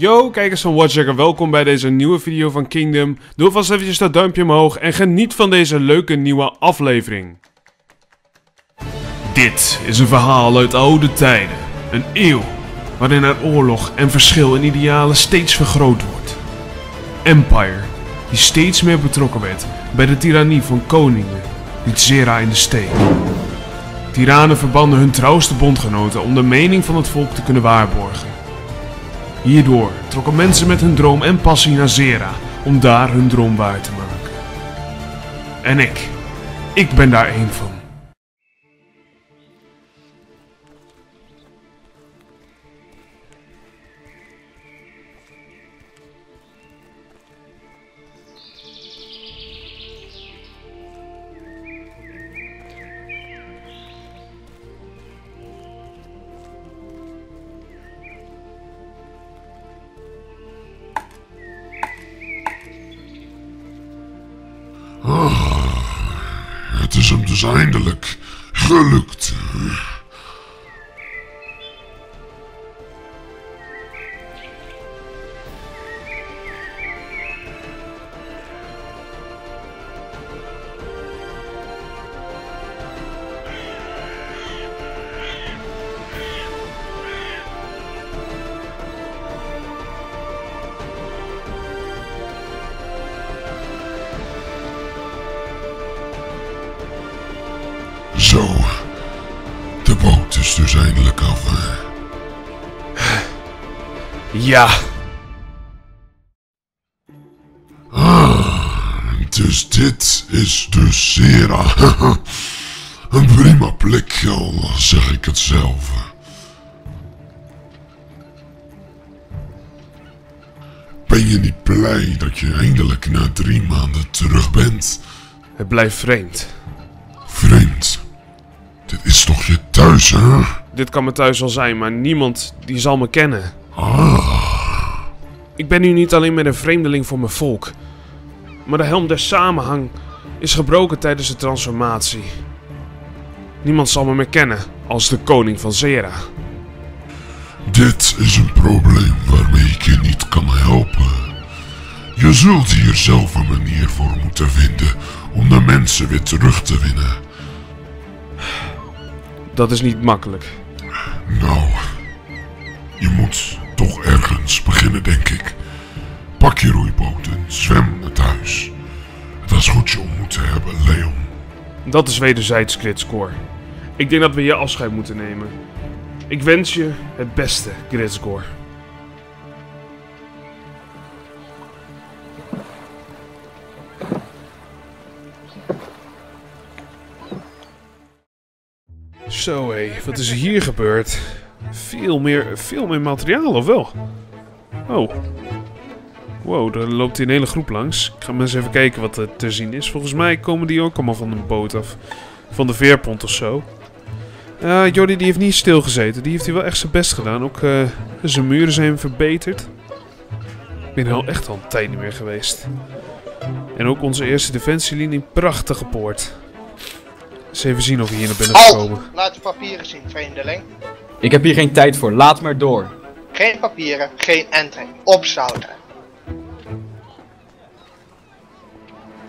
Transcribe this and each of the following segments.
Yo, kijkers van Watchjacker, welkom bij deze nieuwe video van Kingdom. Doe vast eventjes dat duimpje omhoog en geniet van deze leuke nieuwe aflevering. Dit is een verhaal uit oude tijden. Een eeuw waarin er oorlog en verschil in idealen steeds vergroot wordt. Empire, die steeds meer betrokken werd bij de tirannie van koningen, liet Zera in de steek. Tiranen verbanden hun trouwste bondgenoten om de mening van het volk te kunnen waarborgen. Hierdoor trokken mensen met hun droom en passie naar Zera om daar hun droom waar te maken. En ik, ik ben daar één van. Het is hem dus eindelijk gelukt. Ja, Dus dit is dus Zera. Een prima plek, al zeg ik het zelf. Ben je niet blij dat je eindelijk na drie maanden terug bent? het blijft vreemd. Vreemd. Dit is toch je thuis, hè? Dit kan me thuis wel zijn, maar niemand die zal me kennen. Ik ben nu niet alleen meer een vreemdeling voor mijn volk. Maar de helm der samenhang is gebroken tijdens de transformatie. Niemand zal me meer kennen als de koning van Zera. dit is een probleem waarmee ik je niet kan helpen. Je zult hier zelf een manier voor moeten vinden om de mensen weer terug te winnen. Dat is niet makkelijk. Nou, je moet toch ergens beginnen, denk ik. Pak je roeiboot en zwem naar thuis. Het was goed je ontmoet te hebben, Leon. Dat is wederzijds Gritscore. Ik denk dat we hier afscheid moeten nemen. Ik wens je het beste, Gritscore. Zo hé, wat is hier gebeurd? Veel meer, veel meer materiaal, of wel? Oh. Wow, daar loopt hier een hele groep langs. Ik ga maar eens even kijken wat er te zien is. Volgens mij komen die ook allemaal van een boot af. Van de veerpont of zo. Eh Jordi die heeft niet stilgezeten. Die heeft hier wel echt zijn best gedaan. Ook eh, zijn muren zijn verbeterd. Ik ben al echt al een tijd niet meer geweest. En ook onze eerste defensielinie, prachtige poort. Eens even zien of we hier naar binnen Halt! komen. Laat de papieren zien, vreemdeling. Ik heb hier geen tijd voor, laat maar door. Geen papieren, geen entering. Opzouten.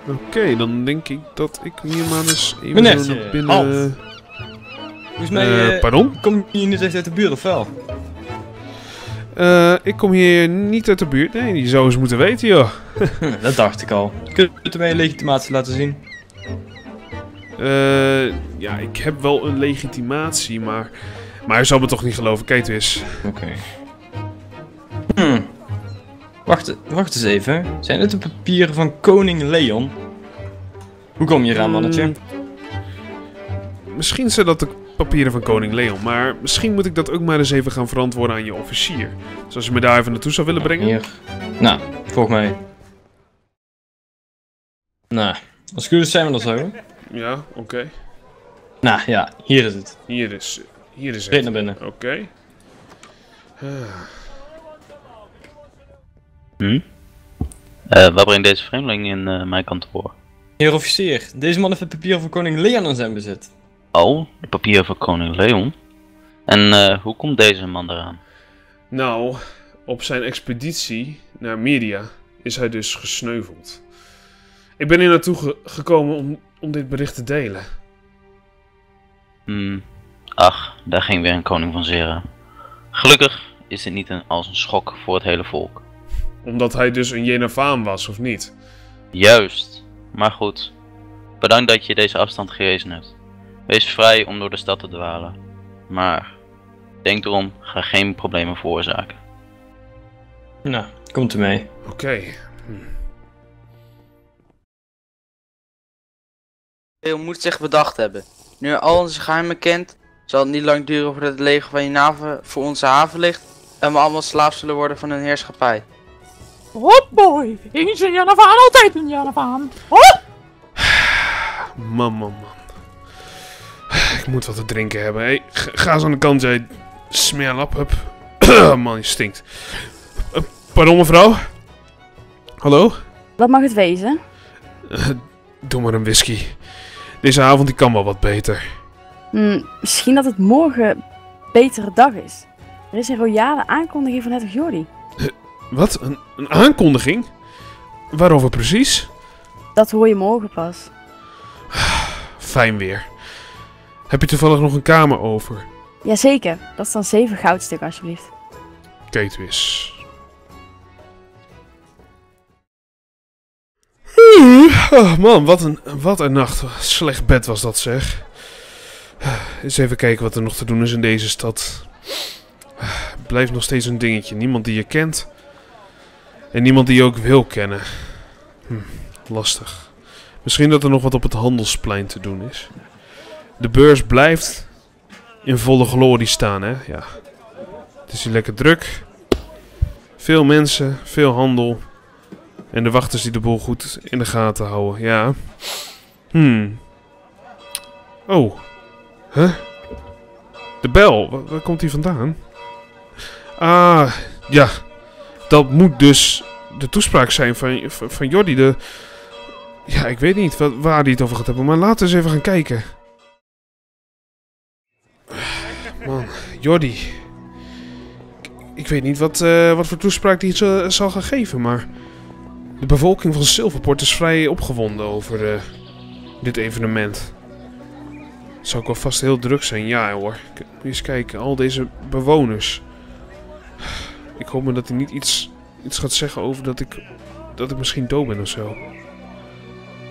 Oké, dan denk ik dat ik hier maar eens even naar binnen... halt. Volgens mij Eh, eh, pardon? kom je niet echt uit de buurt of wel? Eh, ik kom hier niet uit de buurt. Nee, die zou eens moeten weten, joh. Dat dacht ik al. Kun je mij een legitimatie laten zien? Eh, ja, ik heb wel een legitimatie, maar... Maar hij zal me toch niet geloven. Kijk eens. Oké. Hm. Wacht, wacht eens even. Zijn dit de papieren van koning Leon? Hoe kom je eraan, mannetje? Mm, misschien zijn dat de papieren van koning Leon, maar misschien moet ik dat ook maar eens even gaan verantwoorden aan je officier. Dus als je me daar even naartoe zou willen brengen. Hier. Nou, volg mij. Nou, als het goed is zijn we dat zo. Ja, oké. Nou ja, hier is het. Hier is, hier is Reed het. naar binnen. Oké. Hm? Eh, waar brengt deze vreemdeling in eh, mijn kantoor? Heer officier, deze man heeft het papier van koning Leon in zijn bezit. Oh, de papieren van koning Leon. En eh, hoe komt deze man eraan? Nou, op zijn expeditie naar Media is hij dus gesneuveld. Ik ben hier naartoe ge- gekomen om, om dit bericht te delen. Hmm. Ach, daar ging weer een koning van Zera. Gelukkig is dit niet een, als een schok voor het hele volk. Omdat hij dus een Jenavaan was, of niet? Juist. Maar goed. Bedankt dat je deze afstand gerezen hebt. Wees vrij om door de stad te dwalen. Maar denk erom, ga geen problemen veroorzaken. Nou, komt u mee. Oké. Leo moet zich bedacht hebben. Nu al onze geheimen kent, zal het niet lang duren voordat het leger van Jenave voor onze haven ligt en we allemaal slaaf zullen worden van hun heerschappij. Hop boy, eens een Janavaan, altijd een Janavaan. Hop! Man, man, man. Ik moet wat te drinken hebben. Hey, ga eens aan de kant, jij smerlap. Hup. man, je stinkt. Eh, pardon, mevrouw? Hallo? Wat mag het wezen? Eh, doe maar een whisky. Deze avond die kan wel wat beter. Hm, misschien dat het morgen een betere dag is. Er is een royale aankondiging van hertog Jordi. Wat? Een, een aankondiging? Waarover precies? Dat hoor je morgen pas. Fijn weer. Heb je toevallig nog een kamer over? Jazeker, dat is dan zeven goudstukken alsjeblieft. Kijk eens. Oh man, wat een, wat een nacht. Slecht bed was dat zeg. Eens even kijken wat er nog te doen is in deze stad. Blijft nog steeds een dingetje. Niemand die je kent. En niemand die je ook wil kennen. Hm, lastig. Misschien dat er nog wat op het handelsplein te doen is. De beurs blijft in volle glorie staan, hè? Ja. Het is hier lekker druk. Veel mensen, veel handel. En de wachters die de boel goed in de gaten houden, ja. Hmm. Oh. Huh? De bel, waar, komt die vandaan? Ah, ja. Dat moet dus de toespraak zijn van, van, Jordi. De... Ja, ik weet niet wat, waar hij het over gaat hebben, maar laten we eens even gaan kijken. Man, Jordi. Ik weet niet wat, eh, wat voor toespraak hij zo- zal gaan geven, maar... De bevolking van Silverport is vrij opgewonden over eh, dit evenement. Het zou ook wel vast heel druk zijn, ja hoor. Eens kijken, al deze bewoners. Ik hoop maar dat hij niet iets, iets gaat zeggen over dat ik, dat ik misschien dood ben of zo.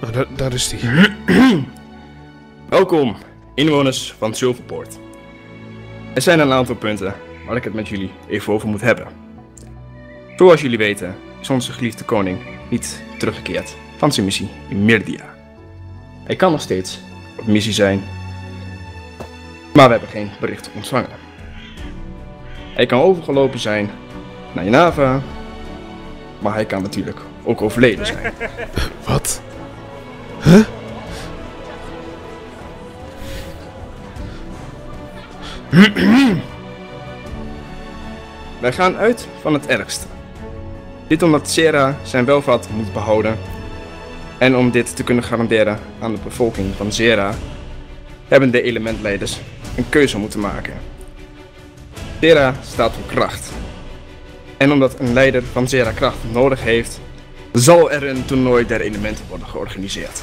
Nou, daar is hij. Welkom, inwoners van Silverport. Er zijn een aantal punten waar ik het met jullie even over moet hebben. Zoals jullie weten is onze geliefde koning niet teruggekeerd van zijn missie in Mirdia. Hij kan nog steeds op missie zijn, maar we hebben geen bericht ontvangen. Hij kan overgelopen zijn naar Jenava, maar hij kan natuurlijk ook overleden zijn. Wat? Huh? Wij gaan uit van het ergste. Dit omdat Sera zijn welvaart moet behouden. En om dit te kunnen garanderen aan de bevolking van Zera, hebben de elementleiders een keuze moeten maken. Zera staat voor kracht. En omdat een leider van Zera kracht nodig heeft, zal er een toernooi der elementen worden georganiseerd.